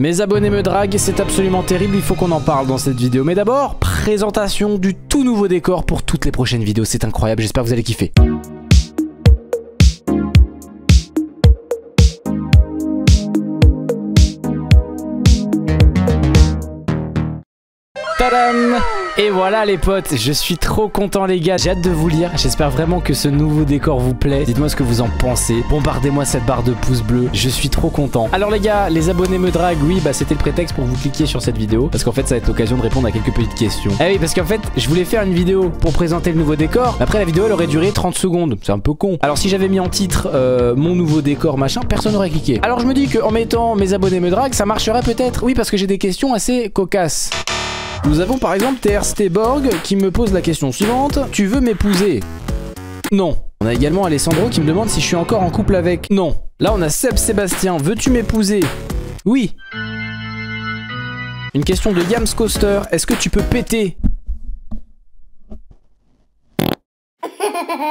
Mes abonnés me draguent, c'est absolument terrible, il faut qu'on en parle dans cette vidéo. Mais d'abord, présentation du tout nouveau décor pour toutes les prochaines vidéos, c'est incroyable, j'espère que vous allez kiffer. Tadam et voilà les potes, je suis trop content les gars, j'ai hâte de vous lire, j'espère vraiment que ce nouveau décor vous plaît, dites-moi ce que vous en pensez, bombardez-moi cette barre de pouces bleus, je suis trop content. Alors les gars, les abonnés me draguent, oui bah c'était le prétexte pour vous cliquer sur cette vidéo, parce qu'en fait ça va être l'occasion de répondre à quelques petites questions. Eh oui parce qu'en fait je voulais faire une vidéo pour présenter le nouveau décor, après la vidéo elle aurait duré 30 secondes, c'est un peu con. Alors si j'avais mis en titre euh, mon nouveau décor machin, personne n'aurait cliqué. Alors je me dis qu'en mettant mes abonnés me draguent, ça marcherait peut-être, oui parce que j'ai des questions assez cocasses. Nous avons par exemple TRST Borg qui me pose la question suivante. Tu veux m'épouser? Non. On a également Alessandro qui me demande si je suis encore en couple avec. Non. Là on a Seb Sébastien. Veux-tu m'épouser? Oui. Une question de Yams Coaster. Est-ce que tu peux péter?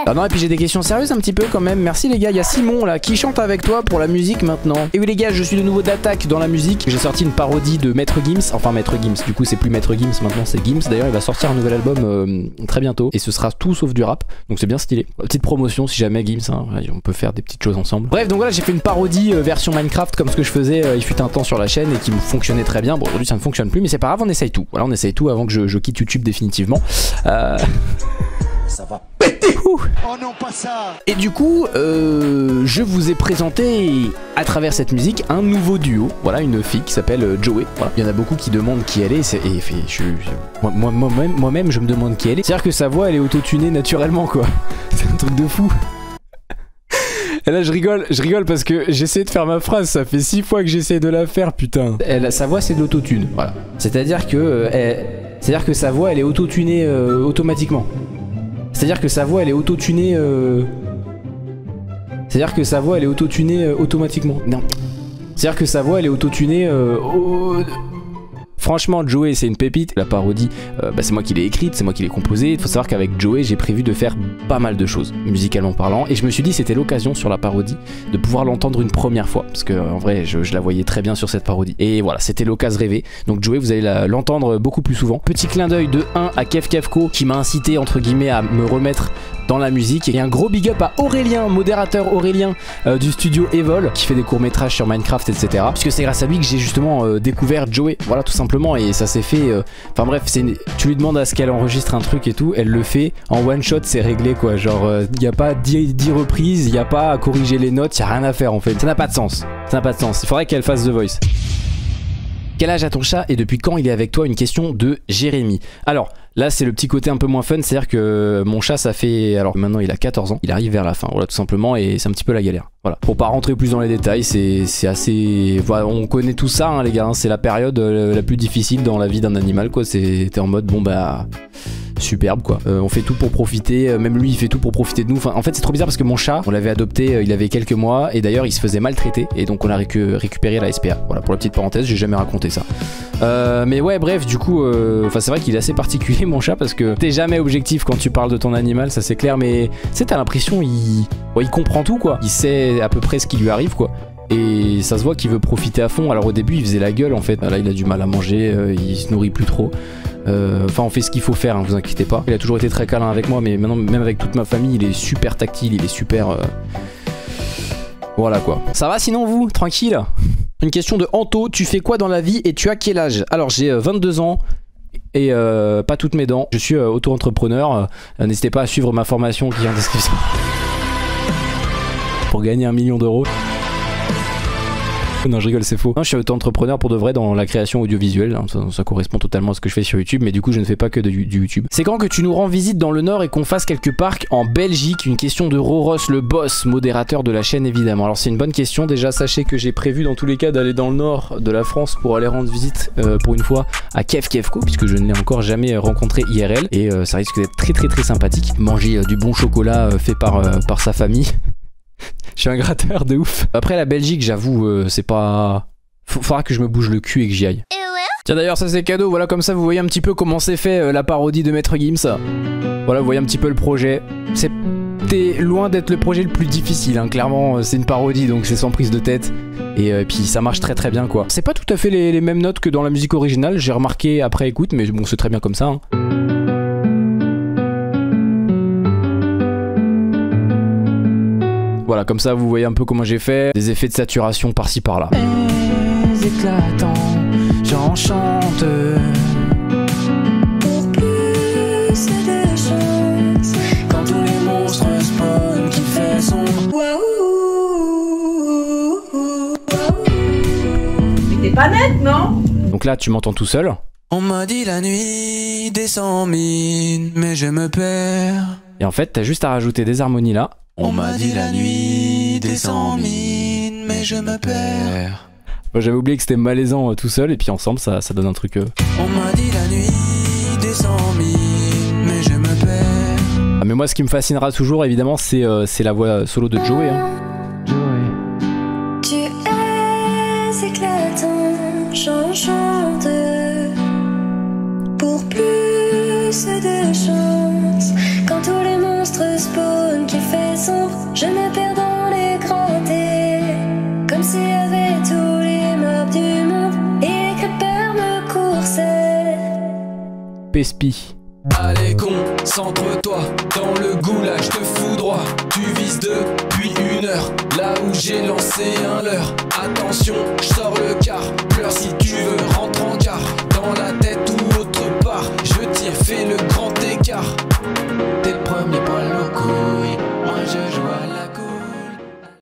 Ah non, et puis j'ai des questions sérieuses un petit peu quand même. Merci les gars. Il y a Simon là qui chante avec toi pour la musique maintenant. Et oui les gars, je suis de nouveau d'attaque dans la musique. J'ai sorti une parodie de Maître Gims. Enfin Maître Gims, du coup c'est plus Maître Gims maintenant, c'est Gims. D'ailleurs, il va sortir un nouvel album euh, très bientôt. Et ce sera tout sauf du rap. Donc c'est bien stylé. Petite promotion si jamais Gims, hein. on peut faire des petites choses ensemble. Bref, donc voilà, j'ai fait une parodie euh, version Minecraft comme ce que je faisais euh, il fut un temps sur la chaîne et qui me fonctionnait très bien. Bon, aujourd'hui ça ne fonctionne plus, mais c'est pas grave, on essaye tout. Voilà, on essaye tout avant que je, je quitte YouTube définitivement. Euh... ça va péter Ouh. Oh non, pas ça Et du coup, euh, je vous ai présenté à travers cette musique un nouveau duo. Voilà, une fille qui s'appelle euh, Joey. Voilà. Il y en a beaucoup qui demandent qui elle est. c'est- Et fait, je, je- moi- moi- moi-même, je me demande qui elle est. C'est-à-dire que sa voix, elle est autotunée naturellement, quoi. C'est un truc de fou. Et là, je rigole, je rigole parce que j'essaie de faire ma phrase. Ça fait six fois que j'essaie de la faire, putain. Elle, sa voix, c'est de l'autotune. Voilà. C'est-à-dire que, euh, c'est-à-dire que sa voix, elle est autotunée euh, automatiquement. C'est-à-dire que sa voix, elle est autotunée. Euh... C'est-à-dire que sa voix, elle est autotunée euh, automatiquement. Non. C'est-à-dire que sa voix, elle est autotunée. Euh, Franchement, Joey, c'est une pépite. La parodie, euh, bah, c'est moi qui l'ai écrite, c'est moi qui l'ai composée. Il faut savoir qu'avec Joey, j'ai prévu de faire pas mal de choses, musicalement parlant. Et je me suis dit, c'était l'occasion sur la parodie de pouvoir l'entendre une première fois. Parce que, en vrai, je, la voyais très bien sur cette parodie. Et voilà, c'était l'occasion rêvée. Donc, Joey, vous allez l'entendre beaucoup plus souvent. Petit clin d'œil de 1 à Kev Kevko qui m'a incité, entre guillemets, à me remettre dans la musique. Et un gros big up à Aurélien, modérateur Aurélien euh, du studio Evol, qui fait des courts-métrages sur Minecraft, etc. Puisque c'est grâce à lui que j'ai justement euh, découvert Joey. Voilà, tout simplement. Et ça s'est fait. euh, Enfin bref, tu lui demandes à ce qu'elle enregistre un truc et tout, elle le fait. En one shot, c'est réglé quoi. Genre, il n'y a pas 10, 10 reprises, il n'y a pas à corriger les notes, il n'y a rien à faire en fait. Ça n'a pas de sens. Ça n'a pas de sens. Il faudrait qu'elle fasse The Voice. Quel âge a ton chat et depuis quand il est avec toi? Une question de Jérémy. Alors là c'est le petit côté un peu moins fun, c'est-à-dire que mon chat ça fait... Alors maintenant il a 14 ans, il arrive vers la fin, voilà tout simplement et c'est un petit peu la galère. Voilà. Pour pas rentrer plus dans les détails, c'est assez... Voilà, on connaît tout ça hein, les gars, hein, c'est la période euh, la plus difficile dans la vie d'un animal quoi, t'es en mode bon bah superbe quoi. Euh, on fait tout pour profiter, euh, même lui il fait tout pour profiter de nous. En fait c'est trop bizarre parce que mon chat, on l'avait adopté, euh, il avait quelques mois et d'ailleurs il se faisait maltraiter et donc on récu- récupéré la SPA. Voilà pour la petite parenthèse, j'ai jamais raconté ça. Mais ouais bref du coup, enfin c'est vrai qu'il est assez particulier mon chat parce que t'es jamais objectif quand tu parles de ton animal, ça c'est clair, mais sais t'as l'impression il, il comprend tout quoi, il sait à peu près ce qui lui arrive quoi. Et ça se voit qu'il veut profiter à fond. Alors au début il faisait la gueule en fait. Là il a du mal à manger, euh, il se nourrit plus trop. Euh, Enfin, on fait ce qu'il faut faire, hein, vous inquiétez pas. Il a toujours été très câlin avec moi, mais maintenant, même avec toute ma famille, il est super tactile, il est super. euh, Voilà quoi. Ça va sinon, vous? Tranquille? Une question de Anto tu fais quoi dans la vie et tu as quel âge? Alors, j'ai euh, 22 ans. Et pas toutes mes dents. Je suis auto-entrepreneur. N'hésitez pas à suivre ma formation qui est en description. Pour gagner un million d'euros. Non, je rigole, c'est faux. Je suis auto-entrepreneur pour de vrai dans la création audiovisuelle. hein, Ça, correspond totalement à ce que je fais sur YouTube, mais du coup, je ne fais pas que du YouTube. C'est quand que tu nous rends visite dans le Nord et qu'on fasse quelques parcs en Belgique? Une question de Roros, le boss, modérateur de la chaîne, évidemment. Alors, c'est une bonne question. Déjà, sachez que j'ai prévu dans tous les cas d'aller dans le Nord de la France pour aller rendre visite euh, pour une fois à Kev Kevko, puisque je ne l'ai encore jamais rencontré IRL. Et euh, ça risque d'être très, très, très sympathique. Manger euh, du bon chocolat euh, fait par, euh, par sa famille. Je suis un gratteur de ouf. Après la Belgique, j'avoue, euh, c'est pas. Faudra que je me bouge le cul et que j'y aille. Tiens d'ailleurs ça c'est cadeau, voilà comme ça vous voyez un petit peu comment c'est fait euh, la parodie de Maître Gims. Voilà vous voyez un petit peu le projet. C'était loin d'être le projet le plus difficile, hein. clairement euh, c'est une parodie donc c'est sans prise de tête. Et euh, puis ça marche très très bien quoi. C'est pas tout à fait les, les mêmes notes que dans la musique originale, j'ai remarqué après écoute, mais bon, c'est très bien comme ça. hein. Voilà, comme ça vous voyez un peu comment j'ai fait. Des effets de saturation par-ci par-là. Mais t'es pas net, non? Donc là, tu m'entends tout seul. On m'a dit la nuit descend mine, mais je me perds. Et en fait, t'as juste à rajouter des harmonies là. On m'a dit la nuit descend mine, mais je me perds. Moi, J'avais oublié que c'était malaisant euh, tout seul, et puis ensemble, ça, ça donne un truc. euh. On m'a dit la nuit descend mine, mais je me perds. Ah, mais moi, ce qui me fascinera toujours, évidemment, c'est euh, c'est la voix solo de Joey. hein. Tu es éclatant. Pour plus de chance, quand tous les monstres spawnent, qui fait sombre, je me perds dans les grands Comme s'il y avait tous les mobs du monde. Et les creepers me coursaient. Pespi. Allez concentre-toi dans le goulage de foudroie. Tu vises depuis une heure là où j'ai lancé un leurre. Attention, je sors le tu